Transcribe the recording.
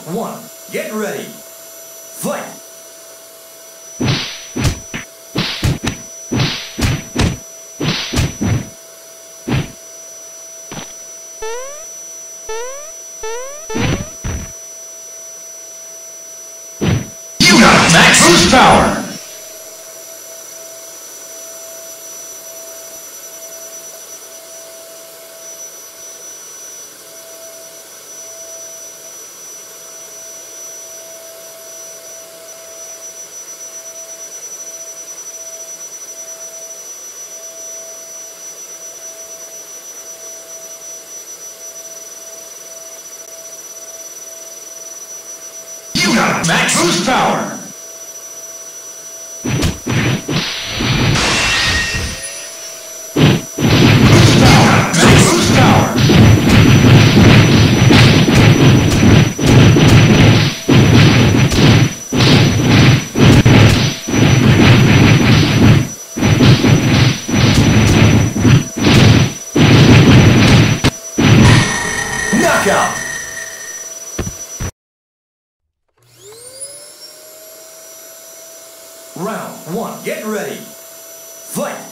one, get ready. Fight! You got max boost power! You got max boost power! Round one, get ready. Fight!